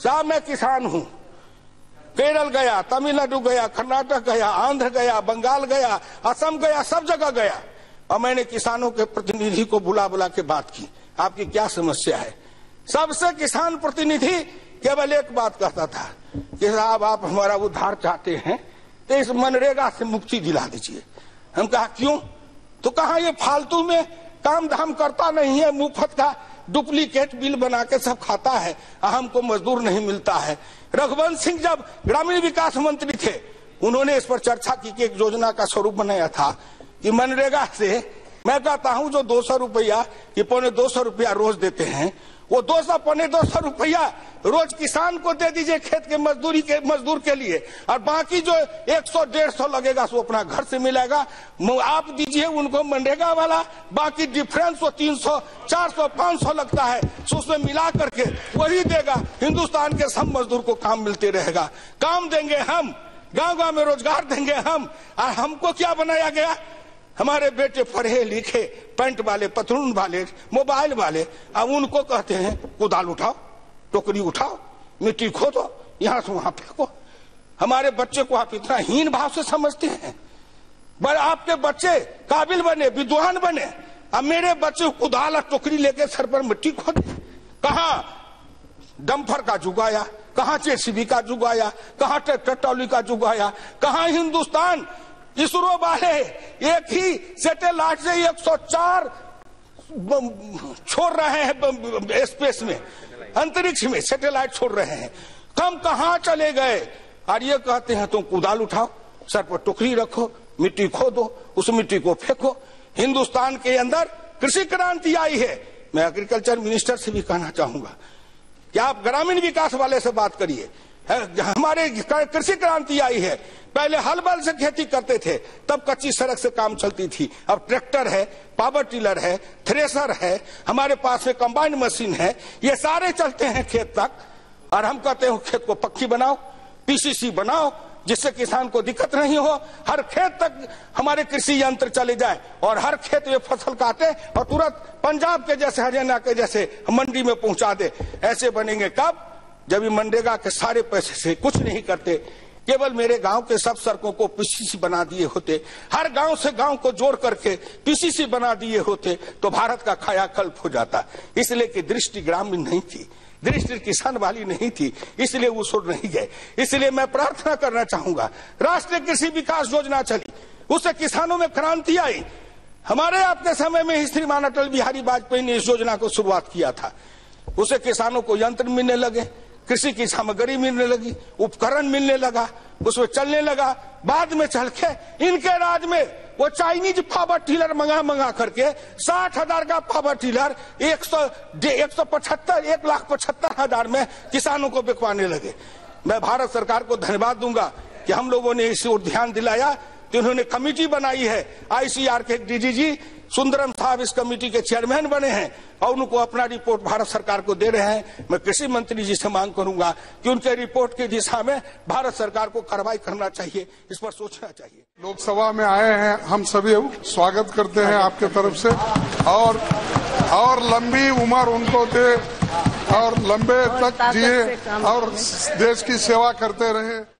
साहब, मैं किसान हूँ। केरल गया, तमिलनाडु गया, कर्नाटक गया, आंध्र गया, बंगाल गया, असम गया, सब जगह गया। और मैंने किसानों के प्रतिनिधि को बुला बुला के बात की। आपकी क्या समस्या है? सबसे किसान प्रतिनिधि केवल एक बात कहता था कि साहब, आप हमारा उद्धार चाहते हैं तो इस मनरेगा से मुक्ति दिला दीजिए। हम कहा, क्यों? तो कहा, ये फालतू में काम धाम करता नहीं है, मुफ़्त का डुप्लीकेट बिल बना के सब खाता है, हमको मजदूर नहीं मिलता है। रघुवंश सिंह जब ग्रामीण विकास मंत्री थे, उन्होंने इस पर चर्चा की कि एक योजना का स्वरूप बनाया था कि मनरेगा से मैं कहता हूँ, जो दो सौ रुपया कि पौने दो सौ रुपया रोज देते हैं, वो दो सौ, पौने दो सौ रुपया रोज किसान को दे दीजिए खेत के मजदूरी के, मजदूर के लिए। और बाकी जो एक सौ, डेढ़ सौ लगेगा वो अपना घर से मिलेगा। आप दीजिए, उनको मनरेगा वाला। बाकी डिफरेंस वो तीन सौ, चार सौ, पाँच सौ लगता है। तो उसमें मिला करके वही देगा। हिंदुस्तान के सब मजदूर को काम मिलते रहेगा। काम देंगे हम। गाँव गाँव में रोज़गार देंगे हम। और हमको क्या बनाया गया? हमारे बेटे पढ़े लिखे, पैंट वाले, पतलून वाले, मोबाइल वाले, अब उनको कहते हैं, कुदाल उठाओ, टोकरी उठाओ, मिट्टी खोदो, यहाँ से वहाँ फेंको। हमारे बच्चे को आप इतना हीन भाव से समझते हैं। पर आपके बच्चे काबिल बने, विद्वान बने। अब मेरे बच्चे कुदाल और टोकरी लेके सर पर मिट्टी खोदे। कहा डम्फर का जुग आया, कहा जेसीबी का जुग आया, कहा ट्रैक्टर ट्रॉली का जुगाया कहा हिंदुस्तान इसरो वाले एक ही सैटेलाइट से 104 छोड़ रहे हैं स्पेस में। अंतरिक्ष में सैटेलाइट छोड़ रहे हैं। कम कहा चले गए? और ये कहते हैं, तुम कुदाल उठाओ, सर पर टोकरी रखो, मिट्टी खोदो, उस मिट्टी को फेंको। हिंदुस्तान के अंदर कृषि क्रांति आई है। मैं एग्रीकल्चर मिनिस्टर से भी कहना चाहूँगा। कि आप ग्रामीण विकास वाले से बात करिए? हमारे कृषि क्रांति आई है। पहले हल बल से खेती करते थे, तब कच्ची सड़क से काम चलती थी। अब ट्रैक्टर है, पावर टिलर है थ्रेसर है, हमारे पास में कंबाइंड मशीन है, ये सारे चलते हैं खेत तक। और हम कहते हैं, खेत को पक्की बनाओ पीसीसी बनाओ, जिससे किसान को दिक्कत नहीं हो। हर खेत तक हमारे कृषि यंत्र चले जाए, और हर खेत में फ़सल काटे, और तुरंत पंजाब के जैसे, हरियाणा के जैसे, मंडी में पहुँचा दे। ऐसे बनेंगे कब? जब ये मनरेगा के सारे पैसे से कुछ नहीं करते, केवल मेरे गाँव के सब सड़कों को पीसीसी बना दिए होते, हर गाँव से गाँव को जोड़ करके पीसीसी बना दिए होते तो भारत का कायाकल्प हो जाता। इसलिए कि दृष्टि ग्रामीण नहीं थी, दृष्टि किसान वाली नहीं थी, इसलिए वो सुर नहीं गए। इसलिए मैं प्रार्थना करना चाहूँगा, राष्ट्रीय कृषि विकास योजना चली उससे किसानों में क्रांति आई। हमारे आपके समय में ही श्रीमान अटल बिहारी वाजपेयी ने इस योजना को शुरुआत किया था। उसे किसानों को यंत्र मिलने लगे कृषि की सामग्री मिलने लगी, उपकरण मिलने लगा, उसमें चलने लगा, बाद में चल के इनके राज में वो चाइनीज़ पावर टीलर मंगा मंगा करके साठ हज़ार का पावर टीलर, एक सौ एक सौ पचहत्तर, एक लाख पचहत्तर हज़ार में किसानों को बिकवाने लगे। मैं भारत सरकार को धन्यवाद दूँगा कि हम लोगों ने इस ओर ध्यान दिलाया तो उन्होंने कमेटी बनाई है। आईसीआर के डीजीजी सुंदरम साहब इस कमेटी के चेयरमैन बने हैं और उनको अपना रिपोर्ट भारत सरकार को दे रहे हैं। मैं कृषि मंत्री जी से मांग करूँगा कि उनके रिपोर्ट की दिशा में भारत सरकार को कार्रवाई करना चाहिए, इस पर सोचना चाहिए। लोकसभा में आए हैं, हम सभी स्वागत करते हैं आपके तरफ़ से। और और लंबी उम्र उनको दे और लंबे तक जिए और देश की सेवा करते रहे।